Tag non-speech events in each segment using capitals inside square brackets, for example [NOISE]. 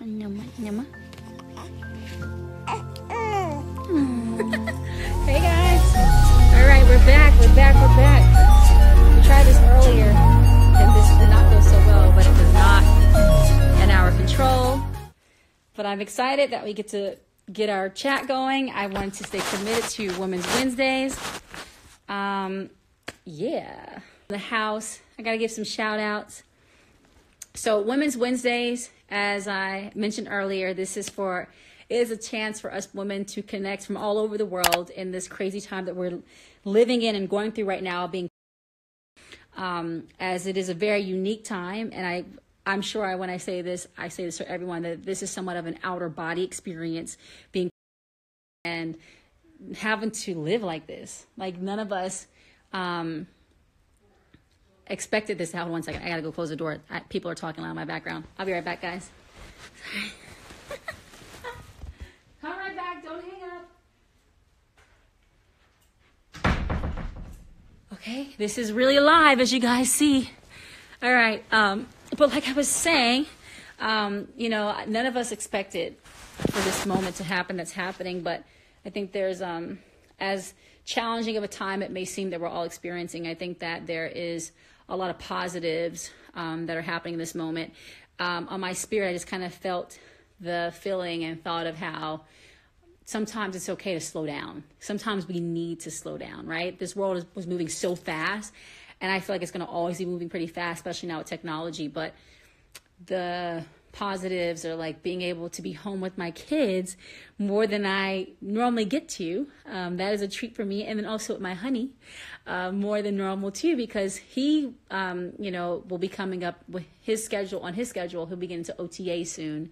Nama, nama. [LAUGHS] Hey guys. All right, we're back. We're back. We're back. We tried this earlier, and this did not go so well, but it was not in our control. But I'm excited that we get to get our chat going. I wanted to stay committed to Women's Wednesdays. Um, yeah. The house. I got to give some shout outs. So, Women's Wednesdays, as I mentioned earlier, this is for is a chance for us women to connect from all over the world in this crazy time that we're living in and going through right now, being um, as it is a very unique time, and I I'm sure I, when I say this, I say this to everyone that this is somewhat of an outer body experience, being and having to live like this. Like none of us. Um, expected this to happen. One second, I gotta go close the door. I, people are talking loud in my background. I'll be right back, guys. [LAUGHS] Come right back. Don't hang up. Okay, this is really live, as you guys see. All right, um, but like I was saying, um, you know, none of us expected for this moment to happen that's happening, but I think there's um, as challenging of a time it may seem that we're all experiencing. I think that there is a lot of positives um, that are happening in this moment. Um, on my spirit, I just kind of felt the feeling and thought of how sometimes it's okay to slow down. Sometimes we need to slow down, right? This world is, was moving so fast, and I feel like it's going to always be moving pretty fast, especially now with technology. But the positives or like being able to be home with my kids more than I normally get to. Um, that is a treat for me. And then also with my honey, uh, more than normal too, because he, um, you know, will be coming up with his schedule on his schedule. He'll be getting to OTA soon.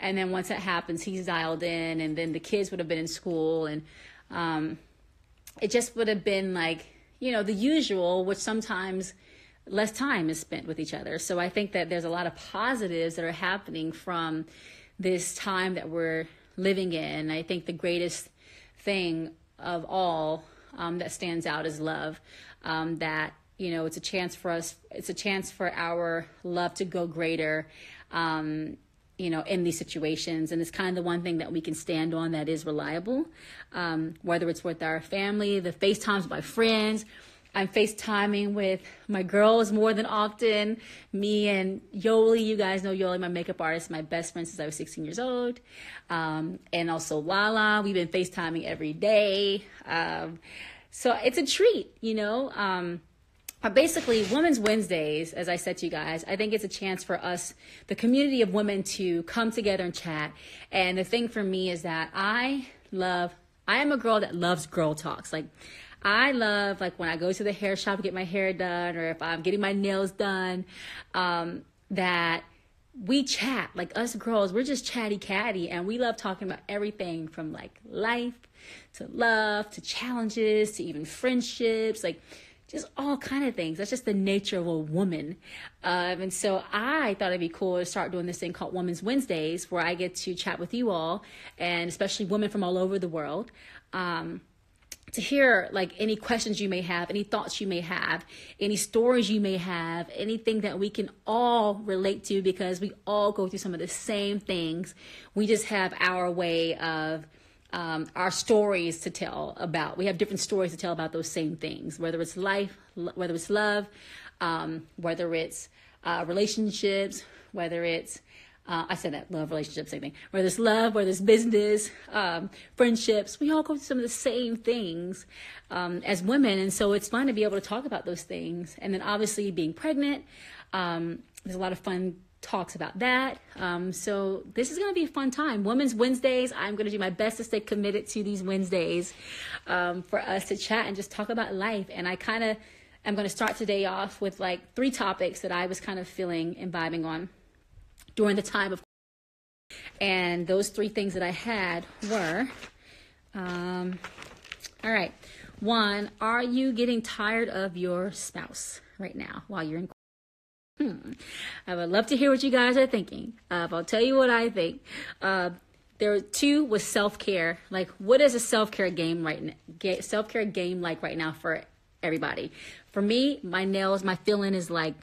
And then once that happens, he's dialed in, and then the kids would have been in school, and um, it just would have been like, you know, the usual, which sometimes less time is spent with each other. So I think that there's a lot of positives that are happening from this time that we're living in. I think the greatest thing of all um, that stands out is love. Um, that you know, it's a chance for us. It's a chance for our love to go greater. Um, you know, in these situations. And it's kind of the one thing that we can stand on that is reliable, um, whether it's with our family, the FaceTimes with my friends. I'm FaceTiming with my girls more than often. Me and Yoli, you guys know Yoli, my makeup artist, my best friend since I was 16 years old. Um, and also Lala, we've been FaceTiming every day. Um, so it's a treat, you know. Um, but basically, Women's Wednesdays, as I said to you guys, I think it's a chance for us, the community of women, to come together and chat. And the thing for me is that I love, I am a girl that loves girl talks. Like, I love, like, when I go to the hair shop to get my hair done, or if I'm getting my nails done, um, that we chat. Like, us girls, we're just chatty catty, and we love talking about everything from like life to love to challenges to even friendships. Like, just all kind of things. That's just the nature of a woman. Um, and so I thought it'd be cool to start doing this thing called Women's Wednesdays, where I get to chat with you all, and especially women from all over the world. Um, to hear like any questions you may have, any thoughts you may have, any stories you may have, anything that we can all relate to because we all go through some of the same things. We just have our way of um, our stories to tell about. We have different stories to tell about those same things, whether it's life, whether it's love, um, whether it's uh, relationships, whether it's uh, I said that love, relationships, same thing. Whether it's love, whether it's business, um, friendships, we all go through some of the same things um, as women, and so it's fun to be able to talk about those things. And then obviously being pregnant, um, there's a lot of fun talks about that. Um, so this is going to be a fun time. Women's Wednesdays. I'm going to do my best to stay committed to these Wednesdays um, for us to chat and just talk about life. And I kind of am going to start today off with like three topics that I was kind of feeling and vibing on during the time of. And those three things that I had were, um, all right. One, are you getting tired of your spouse right now while you're in Hmm. I would love to hear what you guys are thinking. Uh, I'll tell you what I think. Uh, there are two was self care. Like, what is a self care game right now? Self care game like right now for everybody. For me, my nails, my feeling is like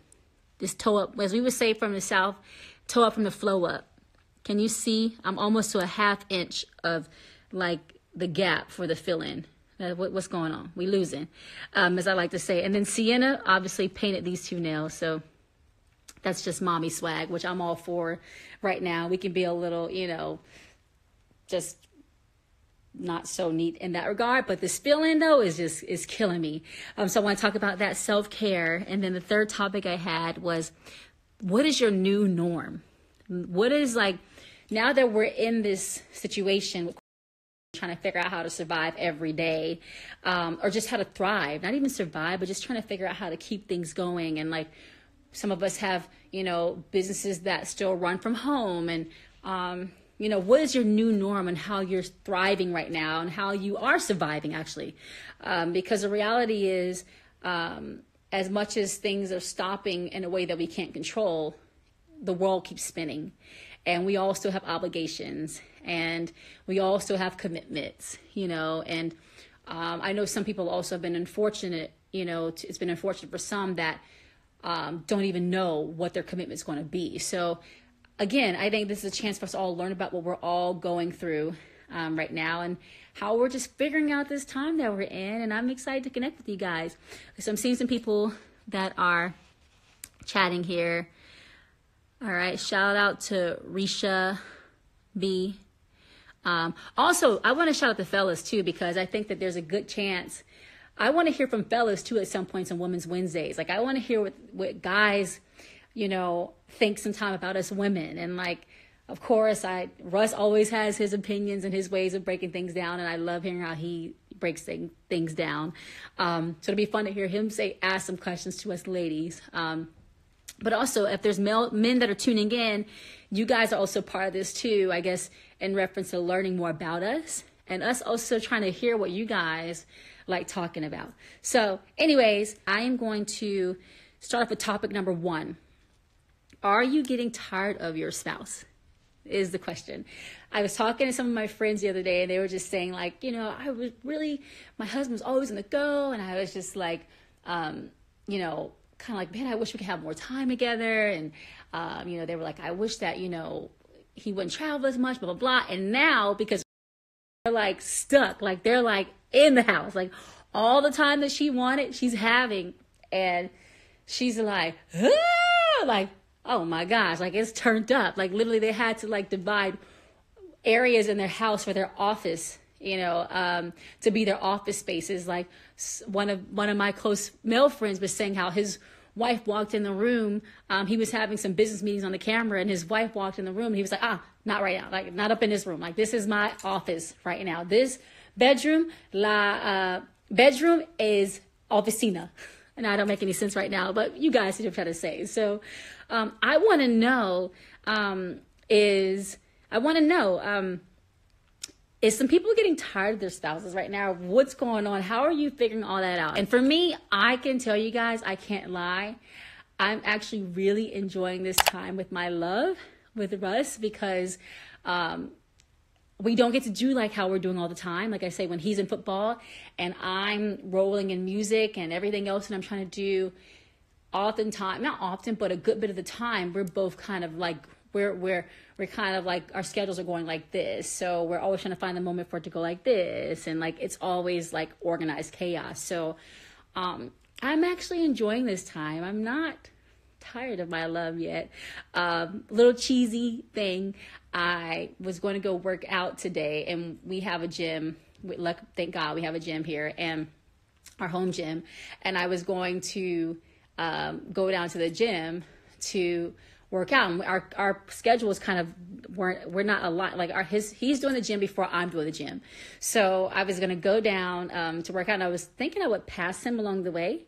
this toe up, as we would say from the south, toe up from the flow up. Can you see? I'm almost to a half inch of like the gap for the fill in. Uh, what, what's going on? We losing, um, as I like to say. And then Sienna obviously painted these two nails, so that's just mommy swag, which I'm all for right now. We can be a little, you know, just not so neat in that regard. But this feeling though is just is killing me. Um, so I want to talk about that self care. And then the third topic I had was, what is your new norm? What is like now that we're in this situation trying to figure out how to survive every day um, or just how to thrive not even survive but just trying to figure out how to keep things going. And like some of us have you know businesses that still run from home. And um, you know what is your new norm and how you're thriving right now and how you are surviving actually? Um, because the reality is um, as much as things are stopping in a way that we can't control the world keeps spinning. And we still have obligations. And we also have commitments you know? And um, i know some people also have been unfortunate you know to, it's been unfortunate for some that um, don't even know what their commitment is going to be. So again i think this is a chance for us all to learn about what we're all going through um, right now. And how we're just figuring out this time that we're in and i'm excited to connect with you guys so i'm seeing some people that are chatting here all right, shout out to Risha B. Um, also, I want to shout out the fellas too because I think that there's a good chance. I want to hear from fellas too at some points on Women's Wednesdays. Like I want to hear what what guys, you know, think sometime about us women. And like, of course, I Russ always has his opinions and his ways of breaking things down, and I love hearing how he breaks thing, things down. Um, so it'll be fun to hear him say ask some questions to us ladies. Um, but also, if there's male, men that are tuning in, you guys are also part of this too, I guess, in reference to learning more about us and us also trying to hear what you guys like talking about. So, anyways, I am going to start off with topic number one. Are you getting tired of your spouse? Is the question. I was talking to some of my friends the other day and they were just saying, like, you know, I was really, my husband was always on the go. And I was just like, um, you know, kind of like, man, I wish we could have more time together. And, um, you know, they were like, I wish that, you know, he wouldn't travel as much, blah, blah, blah. And now, because they're like stuck, like they're like in the house, like all the time that she wanted, she's having. And she's like, ah! like, oh my gosh, like it's turned up. Like literally they had to like divide areas in their house for their office you know, um, to be their office spaces. Like one of one of my close male friends was saying how his wife walked in the room. Um, he was having some business meetings on the camera, and his wife walked in the room. And he was like, "Ah, not right now. Like not up in this room. Like this is my office right now. This bedroom, la uh, bedroom is oficina." [LAUGHS] And I don't make any sense right now, but you guys see what I'm trying to say. So, um, I want to know um, is I want to know um, is some people getting tired of their spouses right now? What's going on? How are you figuring all that out? And for me, I can tell you guys, I can't lie. I'm actually really enjoying this time with my love, with Russ, because um, we don't get to do like how we're doing all the time. Like I say, when he's in football and I'm rolling in music and everything else, and I'm trying to do oftentimes, not often, but a good bit of the time, we're both kind of like we're we're we're kind of like our schedules are going like this. So we're always trying to find the moment for it to go like this. And like it's always like organized chaos. So um i'm actually enjoying this time. I'm not tired of my love yet um little cheesy thing i was going to go work out today and we have a gym we, luck, thank god we have a gym here and our home gym and i was going to um, go down to the gym to work out. And our our schedule is kind of weren't we're not a lot like our his he's doing the gym before I'm doing the gym. So I was gonna go down um, to work out and I was thinking I would pass him along the way.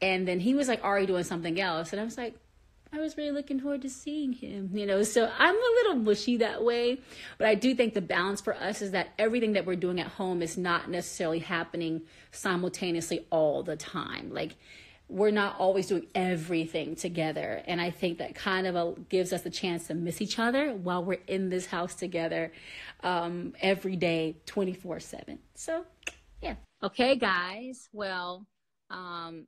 And then he was like already doing something else. And I was like, I was really looking forward to seeing him, you know. So I'm a little mushy that way, but I do think the balance for us is that everything that we're doing at home is not necessarily happening simultaneously all the time. Like we're not always doing everything together. And I think that kind of a, gives us a chance to miss each other while we're in this house together um, every day, 24 7. So, yeah. Okay, guys. Well, um,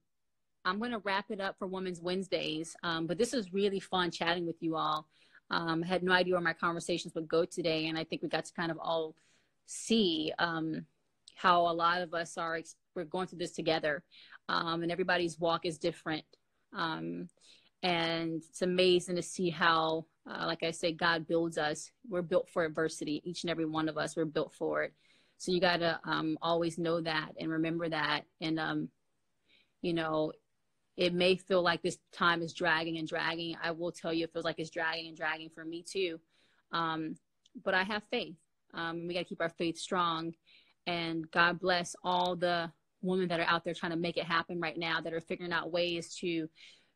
I'm going to wrap it up for Women's Wednesdays. Um, but this was really fun chatting with you all. Um, I had no idea where my conversations would go today, and I think we got to kind of all see um, how a lot of us are we're going through this together, um, and everybody's walk is different. Um, and it's amazing to see how, uh, like I say, God builds us. We're built for adversity. Each and every one of us, we're built for it. So you got to um, always know that and remember that. And you know, it may feel like this time is dragging and dragging. I will tell you, it feels like it's dragging and dragging for me too. Um, but I have faith. Um, we got to keep our faith strong. And God bless all the women that are out there trying to make it happen right now, that are figuring out ways to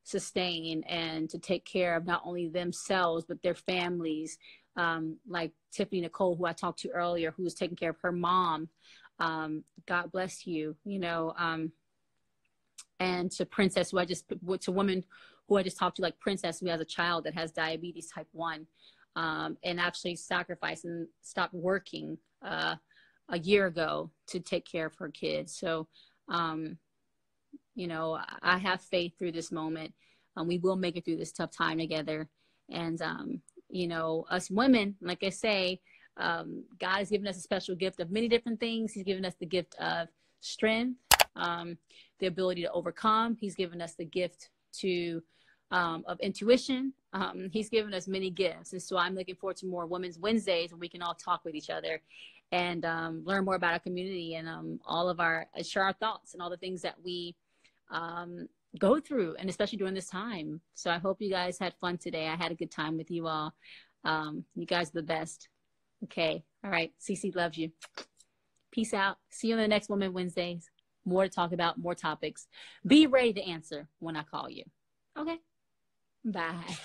sustain and to take care of not only themselves, but their families. Um, like Tiffany Nicole, who I talked to earlier, who was taking care of her mom. Um, God bless you. You know, um, and to Princess, who I just to women who I just talked to, like Princess, who has a child that has diabetes type one, um, and actually sacrificed and stopped working uh, a year ago to take care of her kids. So, um, you know, I have faith through this moment. Um, we will make it through this tough time together. And, um, you know, us women, like I say, um, God has given us a special gift of many different things. He's given us the gift of strength, um, the ability to overcome. He's given us the gift to um, of intuition. Um, he's given us many gifts, and so I'm looking forward to more Women's Wednesdays when we can all talk with each other and um, learn more about our community and um, all of our uh, share our thoughts and all the things that we um, go through, and especially during this time. So I hope you guys had fun today. I had a good time with you all. Um, you guys are the best. Okay. All right. CC loves you. Peace out. See you on the next Women Wednesdays more to talk about, more topics. Be ready to answer when I call you. Okay. Bye.